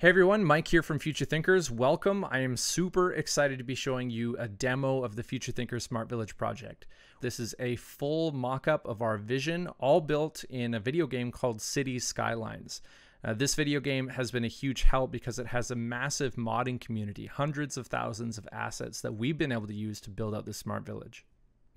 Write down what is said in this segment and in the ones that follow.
Hey everyone, Mike here from Future Thinkers. Welcome. I am super excited to be showing you a demo of the Future Thinkers Smart Village project. This is a full mock-up of our vision, all built in a video game called City Skylines. Uh, this video game has been a huge help because it has a massive modding community, hundreds of thousands of assets that we've been able to use to build out this smart village.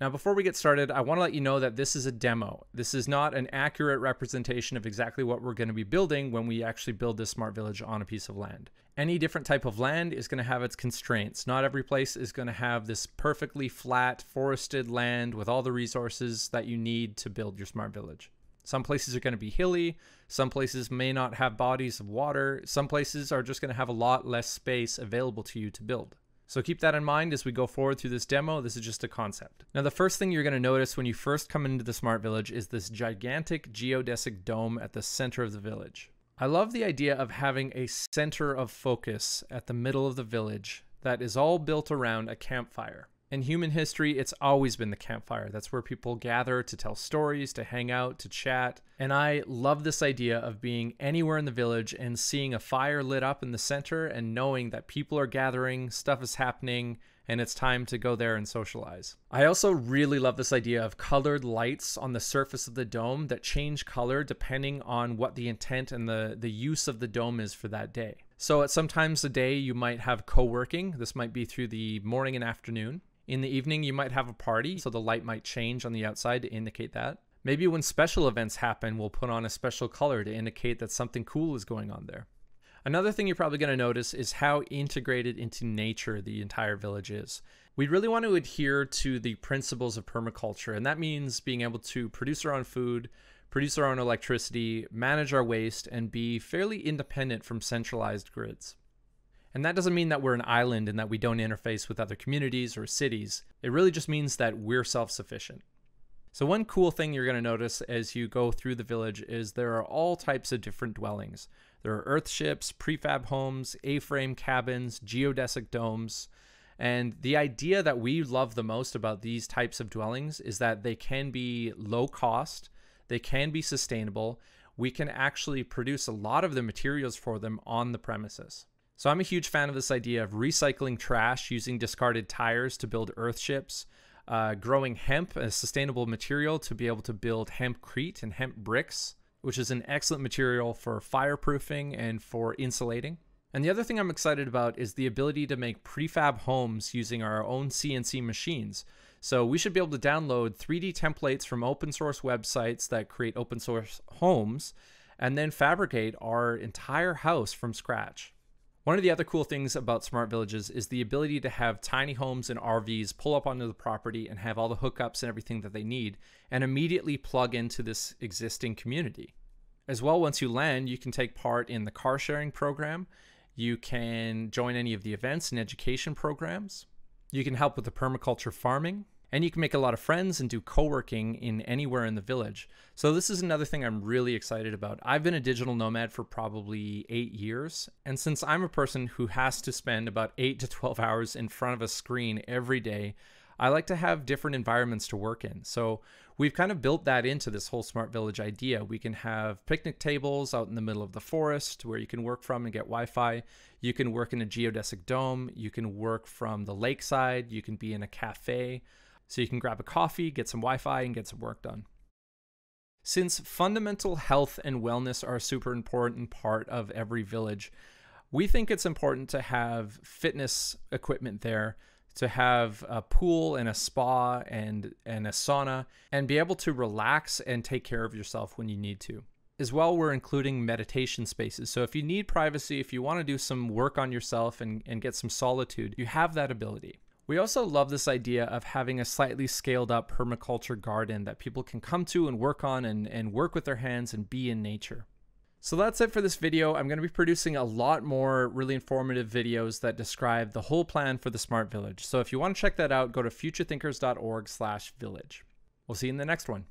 Now, before we get started, I want to let you know that this is a demo. This is not an accurate representation of exactly what we're going to be building when we actually build this smart village on a piece of land. Any different type of land is going to have its constraints. Not every place is going to have this perfectly flat, forested land with all the resources that you need to build your smart village. Some places are going to be hilly, some places may not have bodies of water, some places are just going to have a lot less space available to you to build. So keep that in mind as we go forward through this demo. This is just a concept. Now, the first thing you're going to notice when you first come into the smart village is this gigantic geodesic dome at the center of the village. I love the idea of having a center of focus at the middle of the village that is all built around a campfire. In human history, it's always been the campfire. That's where people gather to tell stories, to hang out, to chat. And I love this idea of being anywhere in the village and seeing a fire lit up in the center and knowing that people are gathering, stuff is happening, and it's time to go there and socialize. I also really love this idea of colored lights on the surface of the dome that change color depending on what the intent and the, the use of the dome is for that day. So at some sometimes a day you might have co-working. This might be through the morning and afternoon. In the evening, you might have a party, so the light might change on the outside to indicate that. Maybe when special events happen, we'll put on a special color to indicate that something cool is going on there. Another thing you're probably going to notice is how integrated into nature the entire village is. We really want to adhere to the principles of permaculture, and that means being able to produce our own food, produce our own electricity, manage our waste, and be fairly independent from centralized grids. And that doesn't mean that we're an island and that we don't interface with other communities or cities. It really just means that we're self sufficient. So, one cool thing you're going to notice as you go through the village is there are all types of different dwellings. There are earthships, prefab homes, A frame cabins, geodesic domes. And the idea that we love the most about these types of dwellings is that they can be low cost, they can be sustainable, we can actually produce a lot of the materials for them on the premises. So I'm a huge fan of this idea of recycling trash using discarded tires to build earthships, uh, growing hemp, a sustainable material to be able to build hempcrete and hemp bricks, which is an excellent material for fireproofing and for insulating. And the other thing I'm excited about is the ability to make prefab homes using our own CNC machines. So we should be able to download 3D templates from open source websites that create open source homes and then fabricate our entire house from scratch. One of the other cool things about smart villages is the ability to have tiny homes and RVs pull up onto the property and have all the hookups and everything that they need and immediately plug into this existing community. As well, once you land, you can take part in the car sharing program. You can join any of the events and education programs. You can help with the permaculture farming and you can make a lot of friends and do co-working in anywhere in the village. So this is another thing I'm really excited about. I've been a digital nomad for probably 8 years, and since I'm a person who has to spend about 8 to 12 hours in front of a screen every day, I like to have different environments to work in. So we've kind of built that into this whole smart village idea. We can have picnic tables out in the middle of the forest where you can work from and get Wi-Fi. You can work in a geodesic dome. You can work from the lakeside. You can be in a cafe so you can grab a coffee, get some Wi Fi, and get some work done. Since fundamental health and wellness are a super important part of every village, we think it's important to have fitness equipment there, to have a pool and a spa and, and a sauna, and be able to relax and take care of yourself when you need to. As well, we're including meditation spaces. So if you need privacy, if you want to do some work on yourself and, and get some solitude, you have that ability. We also love this idea of having a slightly scaled up permaculture garden that people can come to and work on and, and work with their hands and be in nature. So that's it for this video. I'm going to be producing a lot more really informative videos that describe the whole plan for the smart village. So if you want to check that out, go to futurethinkers.org slash village. We'll see you in the next one.